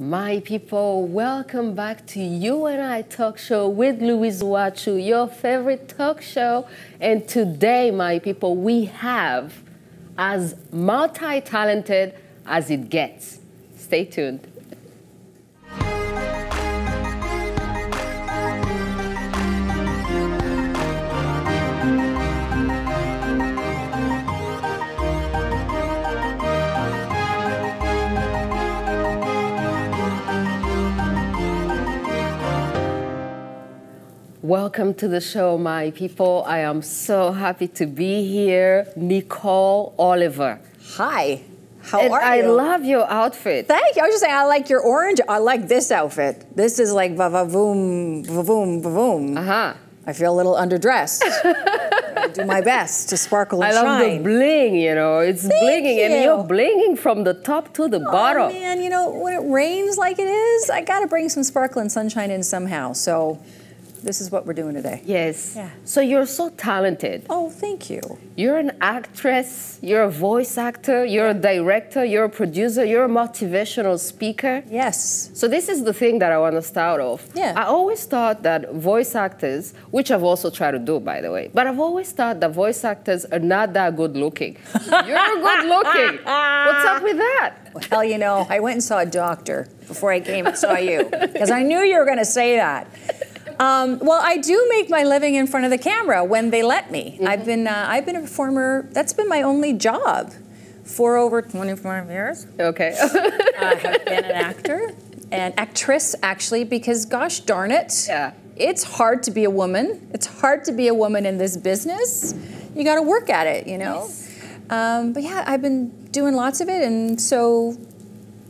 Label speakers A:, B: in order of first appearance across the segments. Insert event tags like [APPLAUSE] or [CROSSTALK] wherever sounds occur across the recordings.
A: My people, welcome back to You and I Talk Show with Louise Uwacu, your favorite talk show. And today, my people, we have as multi talented as it gets. Stay tuned. Welcome to the show, my people. I am so happy to be here. Nicole Oliver.
B: Hi. How
A: and
B: are
A: I
B: you?
A: I love your outfit.
B: Thank you. I was just saying, I like your orange. I like this outfit. This is like va va voom, va voom, va voom.
A: Uh huh.
B: I feel a little underdressed. [LAUGHS] I do my best to sparkle and shine.
A: I love
B: shine.
A: the bling, you know, it's
B: Thank
A: blinging, and
B: you.
A: you're blinging from the top to the
B: Oh
A: bottom.
B: man, you know when it rains like it is, I got to bring some sparkle and sunshine in somehow. So, this is what we're doing today.
A: Yes.
B: Yeah.
A: So you're so talented.
B: Oh, thank you.
A: You're an actress, you're a voice actor, you're a director, you're a producer, you're a motivational speaker.
B: Yes.
A: So this is the thing that I want to start off.
B: Yeah.
A: I always thought that voice actors, which I've also tried to do by the way, but I've always thought that voice actors are not that good looking. You're good looking. [LAUGHS] What's up with that?
B: Well, you know, I went and saw a doctor before I came and saw you because I knew you were going to say that. Um, well, I do make my living in front of the camera when they let me. I've been uh, I've been a performer. That's been my only job for over 25 years.
A: Okay.
B: I have [LAUGHS] been an actor and actress actually because gosh darn it,
A: Yeah.
B: it's hard to be a woman. It's hard to be a woman in this business. You got to work at it, you know. Um, but yeah, I've been doing lots of it, and so.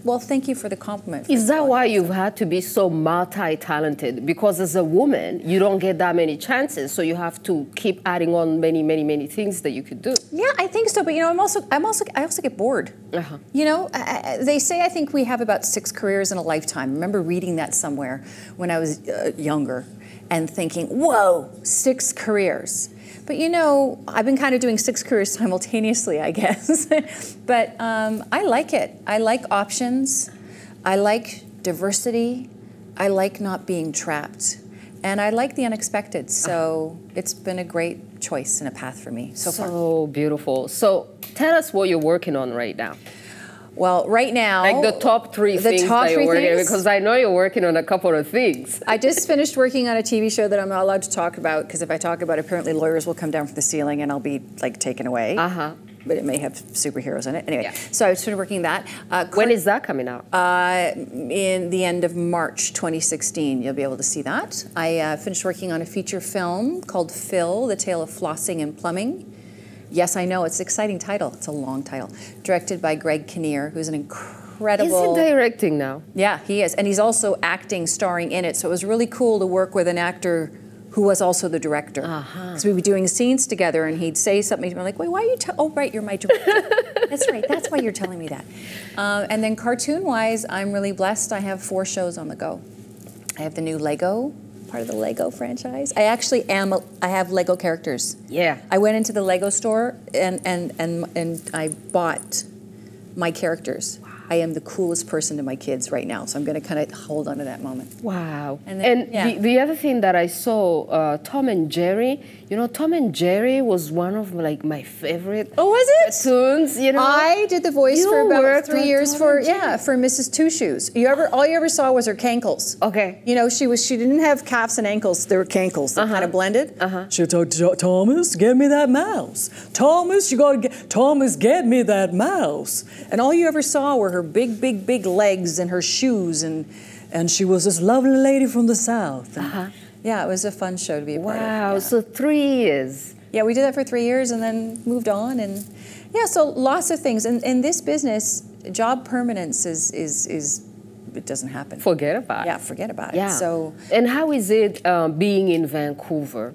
B: Well, thank you for the compliment.
A: Is that why you've had to be so multi-talented? Because as a woman, you don't get that many chances, so you have to keep adding on many, many, many things that you could do.
B: Yeah, I think so. But you know, I'm also, I'm also, I also get bored.
A: Uh-huh.
B: You know, I, I- they say I think we have about six careers in a lifetime. I remember reading that somewhere when I was uh, younger, and thinking, "Whoa, six careers." But you know, I've been kind of doing six careers simultaneously, I [LAUGHS] guess. but um, I like it. I like options. I like diversity. I like not being trapped. And I like the unexpected. So it's been a great choice and a path for me so far.
A: So beautiful. So tell us what you're working on right now.
B: Well, right now,
A: Like the top three
B: the
A: things
B: top
A: that you're working on,
B: things?
A: because I know you're working on a couple of things.
B: I just finished working on a TV show that I'm not allowed to talk about because if I talk about it, apparently lawyers will come down from the ceiling and I'll be like taken away.
A: Uh-huh.
B: But it may have superheroes in it. Anyway,
A: Yeah.
B: so I started working that. Uh,
A: When is that coming out?
B: uh, in the end of March 2016, you'll be able to see that. I uh, finished working on a feature film called Phil, The Tale of Flossing and Plumbing. Yes, I know, it's an exciting title. It's a long title. Directed by Greg Kinnear, who's an
A: is
B: incredible...
A: it directing now?
B: Yeah, he is. And he's also acting, starring in it. So it was really cool to work with an actor who was also the director. Because we'd be doing scenes together and he'd say something. I'm like, wait, why are you Oh, right, you're my director. [LAUGHS] that's right. That's why you're telling me that. Uh, and then cartoon wise, I'm really blessed. I have four shows on the go. I have the new Lego, part of the Lego franchise. I actually am, a, I have Lego characters.
A: Yeah.
B: I went into the Lego store and, and, and, and I bought my characters. I am the coolest person to my kids right now, so I'm going to kind of hold on to that moment.
A: Wow.
B: And
A: And,
B: yeah.
A: the, the other thing that I saw, uh, Tom and Jerry, you know, Tom and Jerry was one of like my favorite
B: Oh, was it?
A: cartoons, you know.
B: I did the voice
A: You
B: for about three years
A: Tom
B: for yeah for Mrs. Two Shoes. You ever all you ever saw was her cankles.
A: Okay.
B: You know she was she didn't have calves and ankles. They were cankles. They kind of blended.
A: Uh-huh.
C: She told Thomas, get me that mouse. Thomas, you gotta get Thomas, get me that mouse.
B: And all you ever saw were her big, big, big legs and her shoes and
C: And she was this lovely lady from the south. And
A: Uh-huh.
B: yeah, it was a fun show to be a part of.
A: Wow.
B: Yeah.
A: So three years.
B: Yeah, we did that for three years and then moved on and yeah, so lots of things. And in this business, job permanence is is is it doesn't happen.
A: Forget about
B: yeah,
A: it.
B: forget about
A: Yeah.
B: it. So
A: and how is it um, being in Vancouver?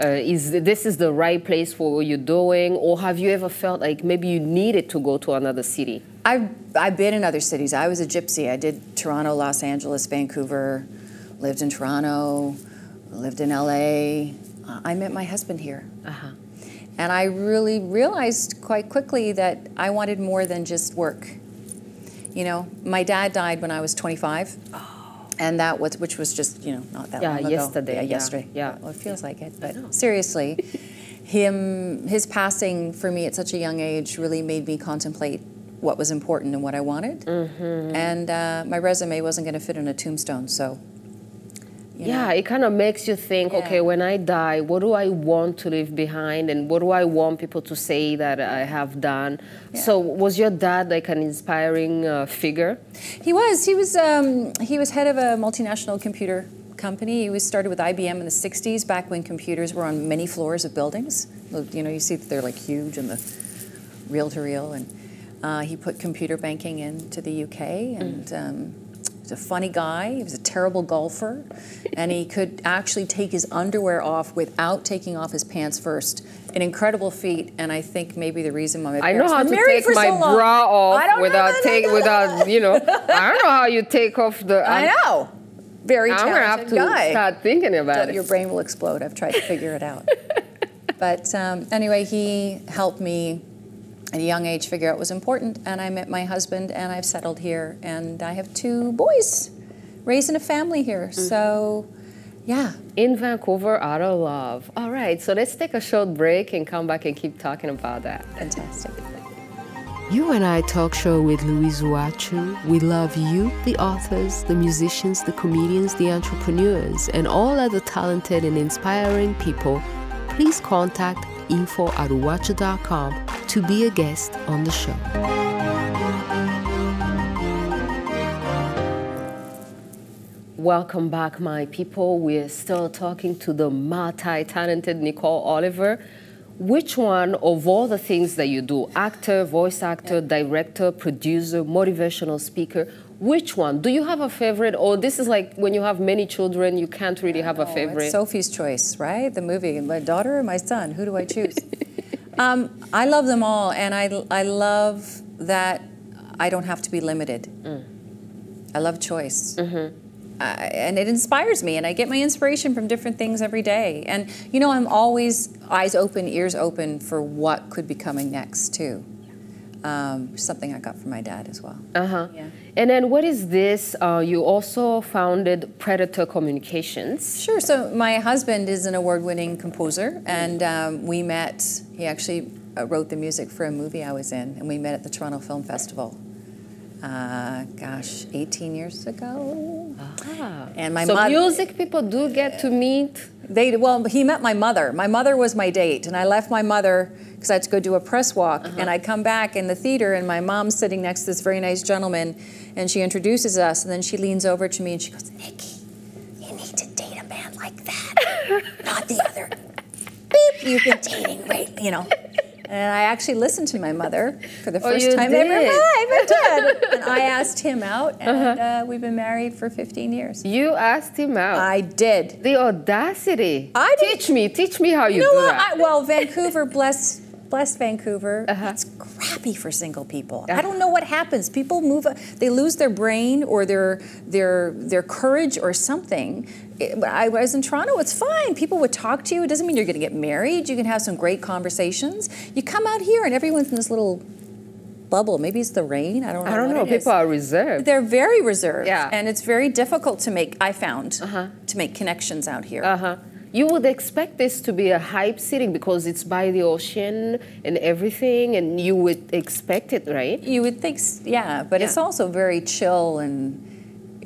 A: Uh, is this is the right place for what you're doing, or have you ever felt like maybe you needed to go to another city?
B: I've I've been in other cities. I was a gypsy. I did Toronto, Los Angeles, Vancouver, lived in Toronto, lived in LA. Uh, I met my husband here.
A: Uh-huh.
B: And I really realized quite quickly that I wanted more than just work. You know, my dad died when I was 25. And that was, which was just, you know, not that
A: Yeah,
B: long ago.
A: yesterday,
B: Yeah,
A: yeah,
B: yesterday.
A: yeah.
B: Well, it feels like it, but seriously, [LAUGHS] him, his passing for me at such a young age really made me contemplate what was important and what I wanted.
A: Mm-hmm.
B: And uh, my resume wasn't going to fit in a tombstone, so. you know.
A: Yeah, it kind of makes you think,
B: Yeah.
A: okay, when I die, what do I want to leave behind and what do I want people to say that I have done? So, was your dad like an inspiring uh, figure?
B: He was. He was. Um, he was head of a multinational computer company. He was started with IBM in the '60s, back when computers were on many floors of buildings. You know, you see that they're like huge and the reel to reel. And uh, he put computer banking into the UK. And um, he was a funny guy. He was a terrible golfer, and he could actually take his underwear off without taking off his pants first. An incredible feat, and I think maybe the reason why my
A: I know how to take my
B: so
A: bra
B: I
A: off without take without you know. [LAUGHS] I don't know how you take off the.
B: I
A: I'm-
B: know. Very
A: I'm gonna have to
B: guy.
A: start thinking about
B: Your
A: it.
B: Your brain will explode. I've tried to figure it out. [LAUGHS] but um, anyway, he helped me at a young age figure out was important, and I met my husband, and I've settled here, and I have two boys, raising a family here.
A: Mm-hmm.
B: So, yeah,
A: In Vancouver, out of love. All right, so let's take a short break and come back and keep talking about that.
B: fantastic.
A: You and I talk show with Louise Uwacu. We love you, the authors, the musicians, the comedians, the entrepreneurs, and all other talented and inspiring people. Please contact info at uwacu.com to be a guest on the show. Welcome back, my people. We're still talking to the multi talented Nicole Oliver. Which one of all the things that you do, actor, voice actor, director, producer, motivational speaker, which one? Do you have a favorite? Or this is like when you have many children, you can't really have a
B: Oh, it's
A: favorite?
B: Sophie's Choice, right? The movie. My daughter or my son? Who do I choose? [LAUGHS] um, I love them all, and I, I love that I don't have to be limited.
A: Mm.
B: I love choice. I, and it inspires me, and I get my inspiration from different things every day. And you know, I'm always eyes open, ears open for what could be coming next, too. Um, something I got from my dad as well.
A: Uh-huh.
B: Yeah.
A: And then what is this? Uh, you also founded Predator Communications.
B: Sure. So my husband is an award-winning composer, and um, we met. He actually uh, wrote the music for a movie I was in, and we met at the Toronto Film Festival. Uh, gosh, 18 years ago. Ah. And my
A: so
B: moth-
A: music people do get to meet.
B: They well, he met my mother. My mother was my date, and I left my mother because I had to go do a press walk. Uh-huh. And I come back in the theater, and my mom's sitting next to this very nice gentleman, and she introduces us, and then she leans over to me and she goes, "Nikki, you need to date a man like that, not the other beep you've been dating, right? You know." And I actually listened to my mother for the
A: Oh,
B: first
A: you
B: time ever in
A: did?
B: my life. I [LAUGHS] did. And I asked him out, and uh, we've been married for 15 years.
A: You asked him out.
B: I did.
A: the audacity.
B: I didn't-
A: teach me. Teach me how you,
B: You know
A: do
B: what?
A: that.
B: I, well, Vancouver, bless, bless Vancouver.
A: Uh-huh.
B: It's crappy for single people. I don't know what happens. People move, they lose their brain or their their their courage or something. It- I was in Toronto. It's fine. People would talk to you. It doesn't mean you're going to get married. You can have some great conversations. You come out here and everyone's in this little bubble. Maybe it's the rain. I don't know.
A: I don't know. People are reserved.
B: They're very reserved.
A: Yeah.
B: And it's very difficult to make. I found to make connections out here.
A: Uh-huh. You would expect this to be a hype city because it's by the ocean and everything, and you would expect it, right?
B: You would think, yeah, but it's also very chill and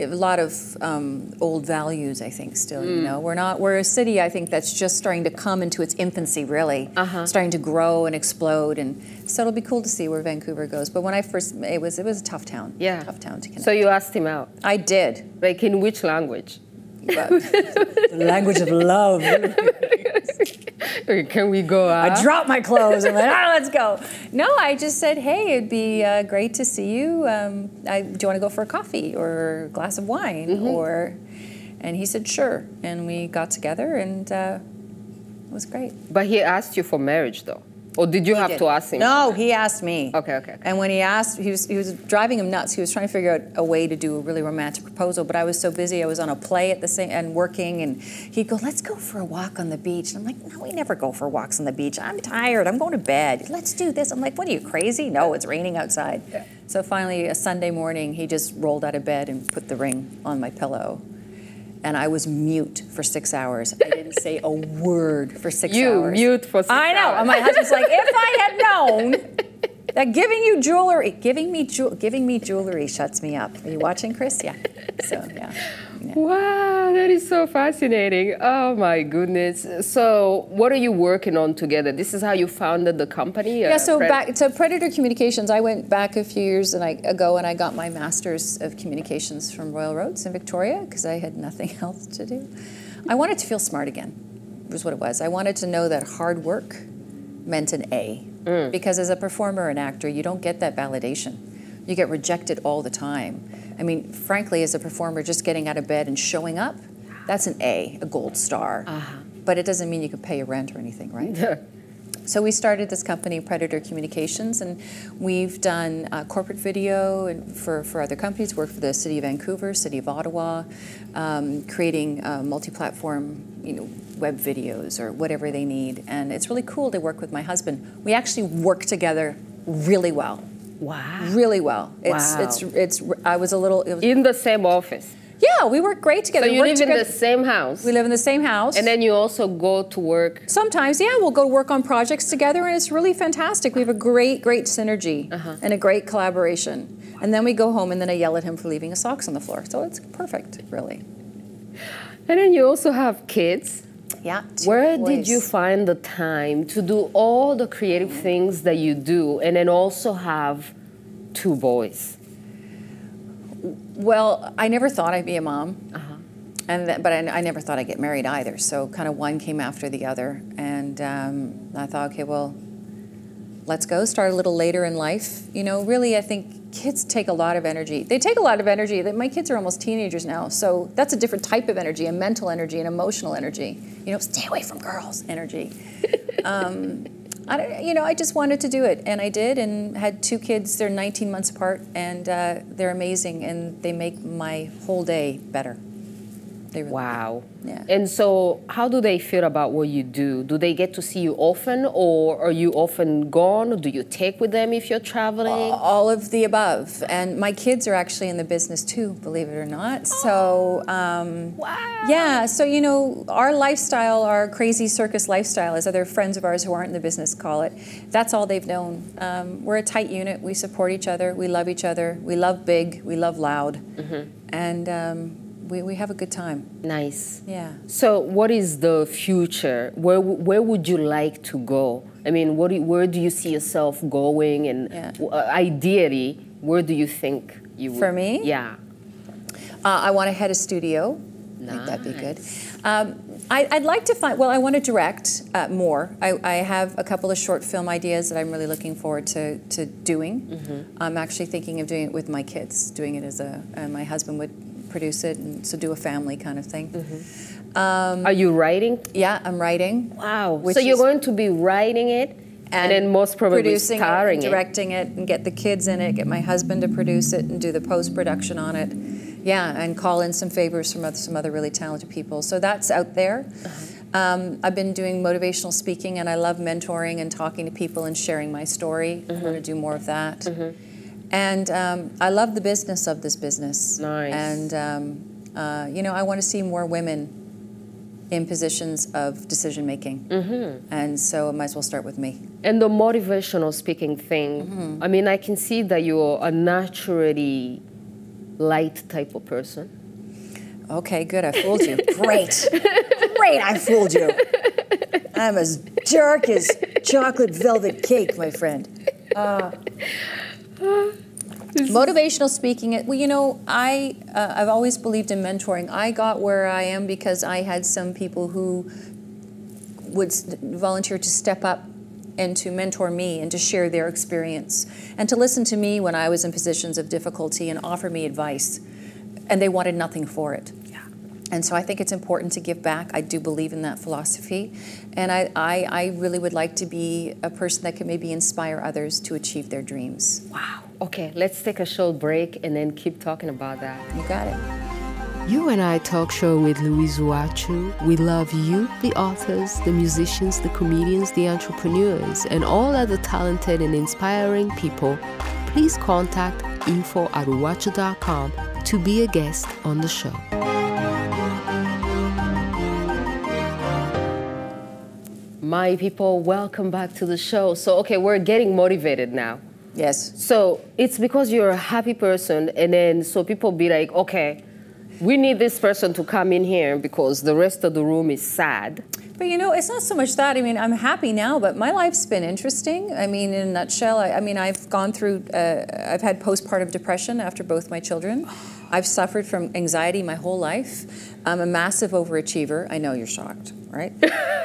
B: a lot of um, old values. I think still,
A: Mm.
B: you know, we're not. We're a city. I think that's just starting to come into its infancy, really,
A: Uh-huh.
B: starting to grow and explode. And so it'll be cool to see where Vancouver goes. But when I first, it was it was a tough town.
A: Yeah.
B: tough town to connect.
A: So you asked him out.
B: I did.
A: Like in which language?
B: But
C: The language of love. [LAUGHS]
A: Can we go out?
B: I dropped my clothes and went, ah, let's go. No, I just said, hey, it'd be uh, great to see you. Um, I, do you want to go for a coffee or a glass of wine?
A: Mm-hmm.
B: Or, and he said, sure. And we got together and uh, it was great.
A: But he asked you for marriage, though. Or did you have
B: did.
A: to ask him?
B: No, he asked me.
A: Okay, okay, okay.
B: And when he asked, he was he was driving him nuts. He was trying to figure out a way to do a really romantic proposal, but I was so busy. I was on a play at the same and working, and he'd go, "Let's go for a walk on the beach." And I'm like, "No, we never go for walks on the beach. I'm tired. I'm going to bed. Let's do this." I'm like, "What are you crazy? No, it's raining outside." So finally, a Sunday morning, he just rolled out of bed and put the ring on my pillow. And I was mute for six hours. I didn't say a word for six
A: You
B: hours.
A: mute for six
B: I know.
A: hours.
B: And my husband's like, if I had [LAUGHS] known that giving you jewelry, giving me jewel, giving me jewelry shuts me up. Are you watching, Chris? Yeah. So yeah.
A: Wow, that is so fascinating. Oh my goodness. So, what are you working on together? This is how you founded the company?
B: Yeah, so
A: Pred-
B: back to Predator Communications, I went back a few years and I, ago and I got my Master's of Communications from Royal Roads in Victoria because I had nothing [LAUGHS] else to do. I wanted to feel smart again, was what it was. I wanted to know that hard work meant an A mm. because as a performer and actor, you don't get that validation. You get rejected all the time. I mean, frankly, as a performer, just getting out of bed and showing up, that's an A, a gold star. But it doesn't mean you can pay your rent or anything, right? [LAUGHS] So we started this company, Predator Communications, and we've done uh, corporate video and for, for other companies, worked for the City of Vancouver, City of Ottawa, um, creating uh, multi-platform, you know, web videos or whatever they need. And it's really cool to work with my husband. We actually work together really well,
A: Wow.
B: really well. It's,
A: Wow.
B: it's, it's, I was a little, it was,
A: In the same office.
B: yeah, we work great together.
A: So, you live in the same house.
B: we live in the same house.
A: and then you also go to work.
B: Sometimes, yeah, we'll go work on projects together, and it's really fantastic. We have a great, great synergy uh-huh. and a great collaboration. And then we go home, and then I yell at him for leaving his socks on the floor. So it's perfect, really.
A: And then you also have kids.
B: Yeah. two
A: Where did you find the time to do all the creative things that you do and then also have two boys?
B: Well, I never thought I'd be a mom, and th- but I, I never thought I'd get married either. So kind of one came after the other, and um, I thought, okay, well, let's go. Start a little later in life. You know, really, I think kids take a lot of energy. They take a lot of energy. My kids are almost teenagers now, so that's a different type of energy, a mental energy, an emotional energy. You know, stay away from girls energy. [LAUGHS] um, I don't, you know, I just wanted to do it, and I did, and had two kids. They're 19 months apart, and uh, they're amazing, and they make my whole day better. They really
A: Wow.
B: Yeah.
A: And so, how do they feel about what you do? Do they get to see you often, or are you often gone? Do you take with them if you're traveling?
B: all of the above. And my kids are actually in the business too, believe it or not. So, um,
A: wow.
B: yeah, so you know, our lifestyle, our crazy circus lifestyle, as other friends of ours who aren't in the business call it, that's all they've known. Um, we're a tight unit. We support each other. We love each other. We love big. We love loud. And um, we, we have a good time.
A: Nice.
B: Yeah.
A: So, what is the future? Where where would you like to go? I mean, what do you, where do you see yourself going? And
B: Yeah.
A: uh, ideally, where do you think you would?
B: For me?
A: Yeah.
B: Uh, I want to head a studio. I think that'd be good. Um, I, I'd like to find, well, I want to direct uh, more. I, I have a couple of short film ideas that I'm really looking forward to, to doing. I'm actually thinking of doing it with my kids, doing it as a, uh, my husband would produce it, and so do a family kind of thing. Um,
A: Are you writing?
B: yeah, I'm writing.
A: Wow. So you're going to be writing it and, then most probably
B: producing
A: starring
B: it, directing it, and get the kids in it, get my husband to produce it, and do the post production on it. Yeah, and call in some favors from other, some other really talented people. So that's out there. Um, I've been doing motivational speaking, and I love mentoring and talking to people and sharing my story. I want to do more of that. And um, I love the business of this business.
A: Nice.
B: And um, uh, you know, I want to see more women in positions of decision making. And so I might as well start with me.
A: And the motivational speaking thing,
B: Mm-hmm.
A: I mean, I can see that you're a naturally light type of person.
B: Okay, good. I fooled you. Great. Great, I fooled you. I'm as dark as chocolate velvet cake, my friend. Uh, motivational speaking, well, you know, I, uh, I've always believed in mentoring. I got where I am because I had some people who would volunteer to step up and to mentor me and to share their experience and to listen to me when I was in positions of difficulty and offer me advice. And they wanted nothing for it. And so I think it's important to give back. I do believe in that philosophy. And I, I, I really would like to be a person that can maybe inspire others to achieve their dreams.
A: Wow. Okay, let's take a short break and then keep talking about that.
B: You got it.
A: You and I talk show with Louise Uwacu. We love you, the authors, the musicians, the comedians, the entrepreneurs, and all other talented and inspiring people. Please contact info at uwacu.com to be a guest on the show. My people, welcome back to the show. So, okay, we're getting motivated now.
B: Yes.
A: So it's because you're a happy person, and then so people be like, okay, we need this person to come in here because the rest of the room is sad.
B: But you know, it's not so much that. I mean, I'm happy now, but my life's been interesting. I mean, in a nutshell, I, I mean, I've gone through, uh, I've had postpartum depression after both my children. I've suffered from anxiety my whole life. I'm a massive overachiever. I know you're shocked, right?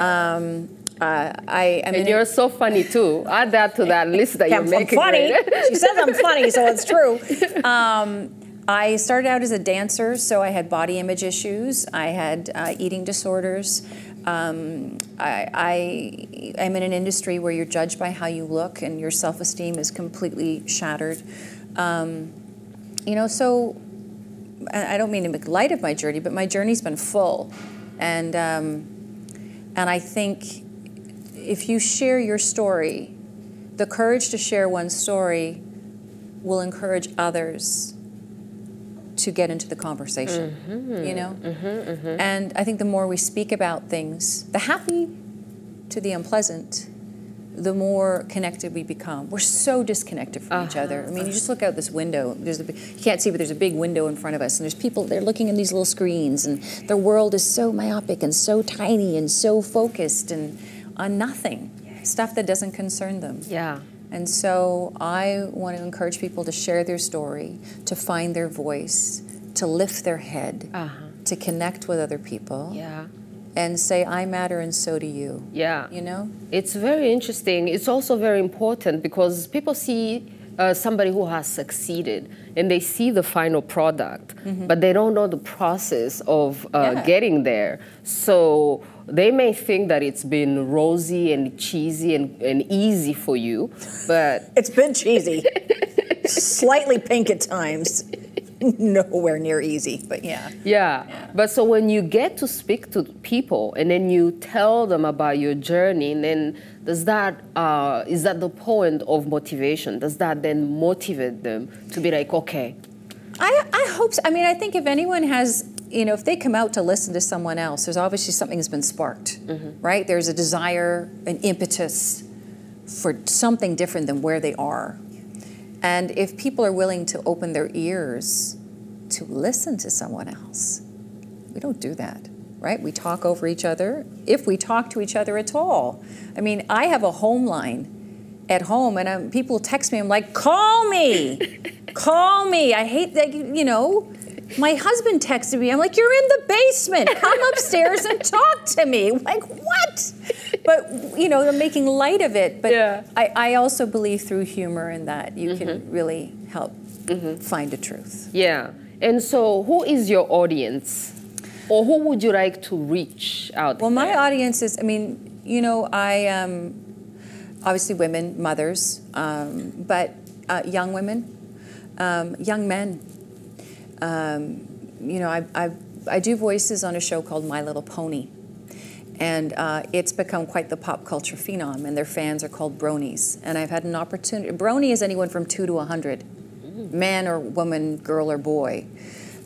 B: [LAUGHS] um, uh, I am.
A: And you're so funny too. Add that to that list that
B: yeah,
A: you're making.
B: I'm funny.
A: great. [LAUGHS]
B: she says I'm funny, so it's true. [LAUGHS] Um, I started out as a dancer, so I had body image issues. I had uh, eating disorders. Um, I, I am in an industry where you're judged by how you look, and your self-esteem is completely shattered. Um, you know, so I I don't mean to make light of my journey, but my journey's been full, and um, and I think if you share your story, the courage to share one story will encourage others to get into the conversation. Mm-hmm. You know? Mm-hmm, mm-hmm. And I think the more we speak about things, the happy to the unpleasant, the more connected we become. We're so disconnected from each other. I mean, you just look out this window. There's a, you can't see, but there's a big window in front of us, and there's people. They're looking in these little screens, and their world is so myopic and so tiny and so focused and on nothing, stuff that doesn't concern them.
A: Yeah.
B: And so I want to encourage people to share their story, to find their voice, to lift their head,
A: Uh-huh.
B: to connect with other people,
A: Yeah.
B: and say, I matter and so do you.
A: Yeah.
B: You know?
A: It's very interesting. It's also very important because people see uh, somebody who has succeeded and they see the final product, but they don't know the process of uh.
B: Yeah.
A: getting there. So they may think that it's been rosy and cheesy and, and easy for you, but [LAUGHS]
B: It's been cheesy, slightly pink at times, nowhere near easy, but yeah.
A: Yeah. But so when you get to speak to people and then you tell them about your journey, and then does that uh, is that the point of motivation? Does that then motivate them to be like, okay,
B: I, I hope so. I mean, I think if anyone has, you know, if they come out to listen to someone else, there's obviously something has been sparked, right? There's a desire, an impetus for something different than where they are. And if people are willing to open their ears to listen to someone else, we don't do that, right? We talk over each other, if we talk to each other at all. I mean, I have a home line at home, and um, people text me. I'm like, call me, [LAUGHS] call me. I hate that. You you know, my husband texted me. I'm like, you're in the basement. Come upstairs and talk to me. [LAUGHS] Like what? But you know, they're making light of it. But
A: Yeah.
B: I, I also believe through humor in that you can really help find a truth.
A: yeah. And so, who is your audience, or who would you like to reach out?
B: To Well, my
A: there?
B: audience is, I mean, you know, I um, obviously women, mothers, um, but uh, young women, um, young men. Um, you know, I, I, I do voices on a show called My Little Pony. And uh, it's become quite the pop culture phenom, and their fans are called bronies. And I've had an opportunity. Brony is anyone from two to 100, man or woman, girl or boy.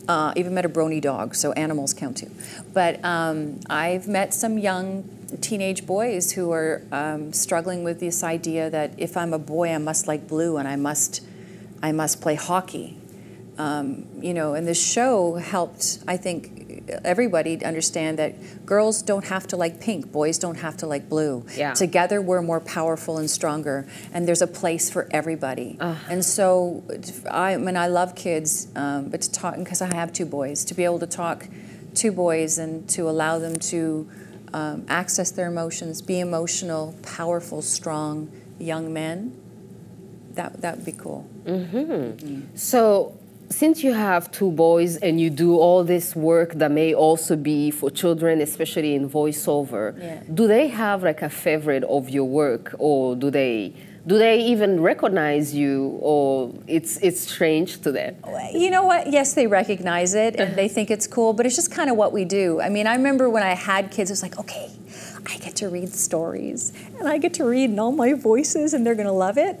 B: Uh, even met a brony dog, so animals count too. But um, I've met some young teenage boys who are um, struggling with this idea that if I'm a boy, I must like blue and I must, I must play hockey. Um, you know, and this show helped, I think, everybody to understand that girls don't have to like pink, boys don't have to like blue.
A: Yeah.
B: Together, we're more powerful and stronger, and there's a place for everybody. And so, I, I mean, I love kids, um, but to talk, because I have two boys, to be able to talk to boys and to allow them to um, access their emotions, be emotional, powerful, strong young men, that, that would be cool.
A: So, since you have two boys and you do all this work that may also be for children, especially in voiceover,
B: Yeah.
A: do they have like a favorite of your work, or do they do they even recognize you, or it's it's strange to them?
B: You know what? Yes, they recognize it and they think it's cool, but it's just kind of what we do. I mean, I remember when I had kids, it was like, okay, I get to read stories and I get to read in all my voices and they're going to love it.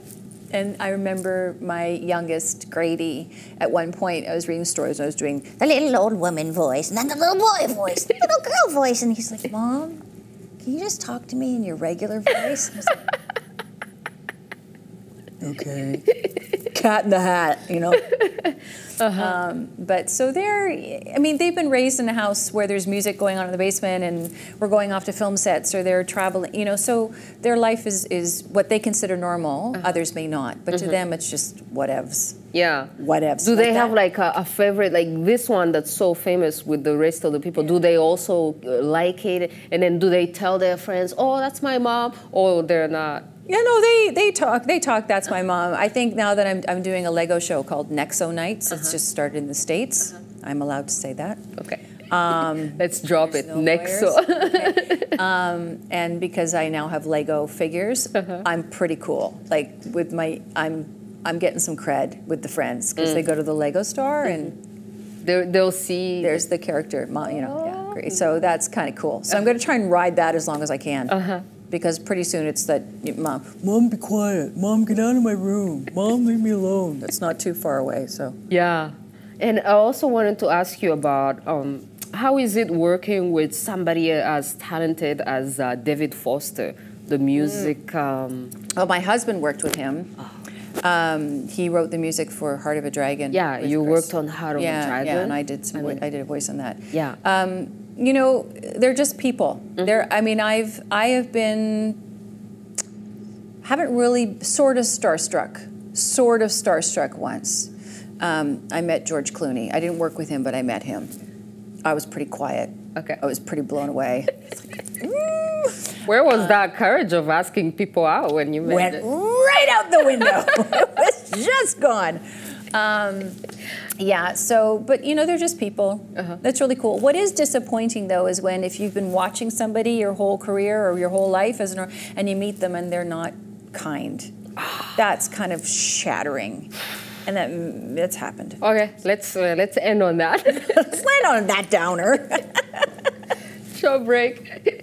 B: And I remember my youngest, Grady, at one point, I was reading stories and I was doing the little old woman voice and then the little boy voice, the little girl voice. And he's like, Mom, can you just talk to me in your regular voice? And I was like, okay. Cat in the hat, you know. [LAUGHS] Um, but so they're, I mean, they've been raised in a house where there's music going on in the basement and we're going off to film sets or they're traveling, you know, so their life is, is what they consider normal, others may not. But to them, it's just whatevs.
A: Yeah.
B: Whatevs.
A: Do they
B: Like
A: have
B: that.
A: like a, a favorite, like this one that's so famous with the rest of the people? Do they also uh, like it? And then do they tell their friends, "Oh, that's my mom," or they're not?
B: Yeah, no, they they talk. They talk. That's my mom. I think now that I'm I'm doing a Lego show called Nexo Knights. It's just started in the states. I'm allowed to say that.
A: Okay.
B: Um, [LAUGHS]
A: Let's drop it
B: no.
A: So, [LAUGHS]
B: Okay. um, and because I now have Lego figures,
A: Uh-huh.
B: I'm pretty cool. Like with my, I'm I'm getting some cred with the friends because
A: Mm.
B: they go to the Lego store and
A: they're- they'll see.
B: there's the character, you know, yeah, great. So that's kind of cool. So I'm going to try and ride that as long as I can.
A: Uh-huh.
B: Because pretty soon it's that, mom,
C: Mom, be quiet. Mom, get out of my room. Mom, leave me alone.
B: it's not too far away. So
A: Yeah. And I also wanted to ask you about um, how is it working with somebody as talented as uh, David Foster, the music. Um,
B: Oh, my husband worked with him. Um, he wrote the music for Heart of a Dragon.
A: Yeah, you
B: Chris.
A: worked on Heart of a Dragon.
B: Yeah, and I did some.
A: And
B: vo-
A: then-
B: I did a voice on that.
A: Yeah.
B: Um, you know, they're just people.
A: Mm-hmm.
B: They're. I mean, I've I have been haven't really sort of starstruck, sort of starstruck once. Um, I met George Clooney. I didn't work with him, but I met him. I was pretty quiet.
A: Okay.
B: I was pretty blown away. [LAUGHS]
A: where was that courage of asking people out when you met?
B: went
A: them?
B: right out the window. [LAUGHS] it was just gone. Um, yeah, so, but you know, they're just people. That's really cool. What is disappointing though is when if you've been watching somebody your whole career or your whole life as an, and you meet them and they're not kind. [SIGHS] That's kind of shattering. And that, that's happened.
A: Okay, let's uh, let's end on that. [LAUGHS]
B: Let's land on that downer. [LAUGHS]
A: Short break. [LAUGHS]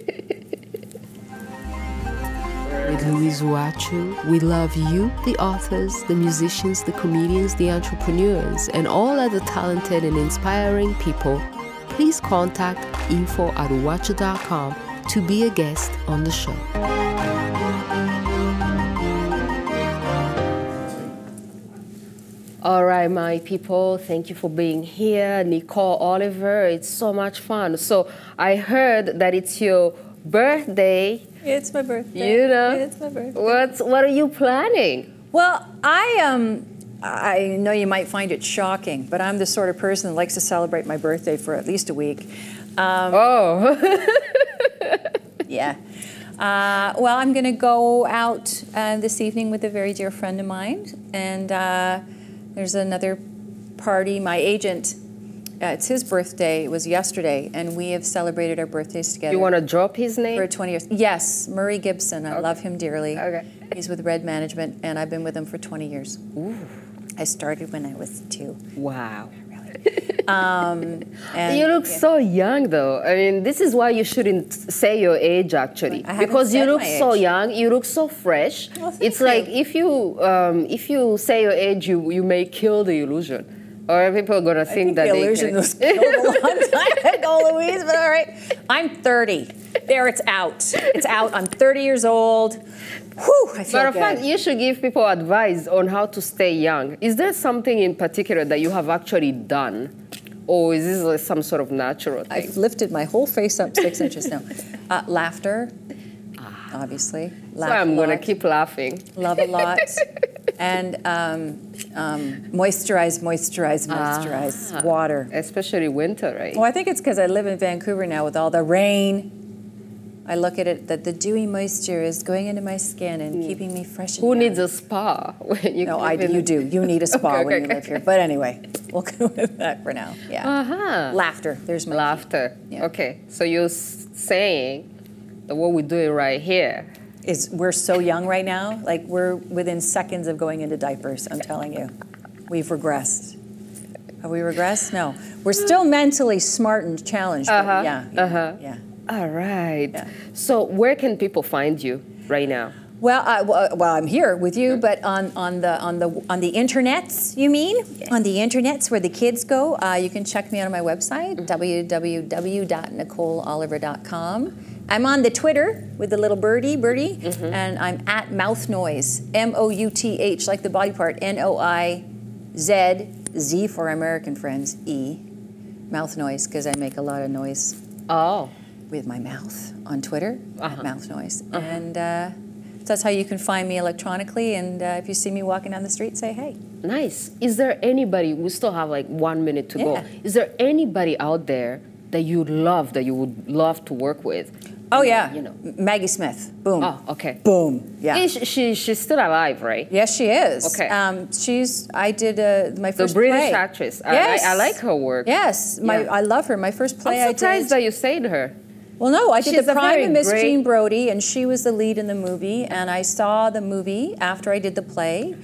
A: With Louise Uwacu, we love you, the authors, the musicians, the comedians, the entrepreneurs, and all other talented and inspiring people. Please contact info at uwacu.com to be a guest on the show. All right, my people, thank you for being here. Nicole Oliver, it's so much fun. So, I heard that it's your birthday.
B: It's my birthday.
A: You know?
B: It's my birthday.
A: What's, what are you planning?
B: Well, I um, I know you might find it shocking, but I'm the sort of person that likes to celebrate my birthday for at least a week. Um,
A: Oh, [LAUGHS]
B: yeah. Uh, well, I'm going to go out uh, this evening with a very dear friend of mine, and uh, there's another party. My agent, uh, it's his birthday. It was yesterday, and we have celebrated our birthdays together.
A: you want to drop his name?
B: for 20 years. Yes, Murray Gibson. I love him dearly.
A: Okay.
B: He's with Red Management, and I've been with him for 20 years. Ooh. I started when I was two.
A: Wow. [LAUGHS]
B: And
A: you look so young, though. I mean, this is why you shouldn't say your age, actually, because you look so young. You look so fresh.
B: Well,
A: it's like if you um, if you say your age, you you may kill the illusion, or people are gonna
B: I
A: think
B: think
A: that
B: the
A: they
B: illusion was killed a long [LAUGHS] time ago, Louise, but all right. I'm 30. There, it's out. It's out. I'm 30 years old. Whew, I feel
A: of
B: good.
A: fact, you should give people advice on how to stay young. Is there something in particular that you have actually done, or is this like some sort of natural thing?
B: I've lifted my whole face up six inches now. Uh, laughter, obviously.
A: so I'm gonna keep laughing.
B: love a lot, [LAUGHS] and um, um, moisturize, moisturize, moisturize. Water.
A: Especially winter, right?
B: Well, I think it's because I live in Vancouver now with all the rain. I look at it that the dewy moisture is going into my skin and keeping me fresh. And
A: Who needs a spa [LAUGHS] when you
B: No, I
A: in-
B: you do. You need a [LAUGHS] spa
A: Okay,
B: when
A: okay,
B: you live here. But anyway, we'll go with that for now. Yeah.
A: Uh-huh.
B: Laughter. There's my.
A: Laughter.
B: Yeah.
A: Okay, so you're saying what we're doing right here.
B: is we're so young right now. Like we're within seconds of going into diapers. I'm telling you, we've regressed. Have we regressed? No, we're still mentally smart and challenged.
A: Uh-huh,
B: Yeah. Yeah.
A: uh-huh.
B: yeah.
A: All right.
B: Yeah.
A: So where can people find you right now?
B: Well, I, well, I'm here with you, but on, on the on the on the internets, you mean? On the internets where the kids go, uh, you can check me out on my website www.nicoleoliver.com. I'm on the Twitter with the little birdie, birdie, and I'm at Mouth Noise, M O U T H, like the body part, N O I Z Z for American friends, E, Mouth Noise, because I make a lot of noise
A: Oh,
B: with my mouth on Twitter
A: Uh-huh.
B: at Mouth Noise, and uh, so that's how you can find me electronically. And uh, if you see me walking down the street, say hey.
A: nice. Is there anybody, we still have like one minute to
B: Yeah.
A: go. Is there anybody out there that you love, that you would love to work with?
B: Oh yeah,
A: You know.
B: Maggie Smith. Boom.
A: Oh, okay.
B: Boom. Yeah.
A: Is she, she, she's still alive, right?
B: Yes, she is.
A: Okay.
B: Um, she's. I did uh, my
A: The
B: first
A: British
B: play.
A: actress. I,
B: Yes.
A: I, I like her work.
B: Yes, my
A: Yeah.
B: I love her. My first play
A: I'm
B: I
A: surprised that you say to her.
B: Well, no, I did
A: She's
B: the Prime of Miss
A: great-
B: Jean Brodie, and she was the lead in the movie. And I saw the movie after I did the play,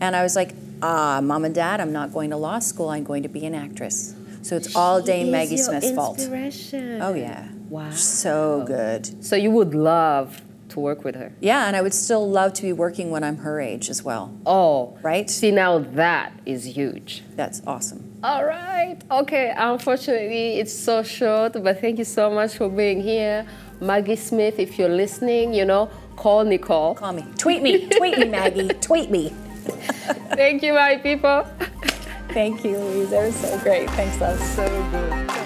B: and I was like, ah, mom and dad, I'm not going to law school. I'm going to be an actress. So it's all
A: She
B: Dame
A: is
B: Maggie Smith's fault. Oh yeah.
A: Wow.
B: So good.
A: So you would love to work with her.
B: Yeah, and I would still love to be working when I'm her age as well.
A: Oh,
B: Right?
A: See, now that is huge.
B: That's awesome.
A: All right. Okay. Unfortunately, it's so short, but thank you so much for being here. Maggie Smith, if you're listening, you know, call Nicole.
B: Call me. Tweet me. Tweet me, Maggie. [LAUGHS] Tweet me.
A: Thank you, my people.
B: Thank you, Louise. That was so great. Thanks, love.
A: So good.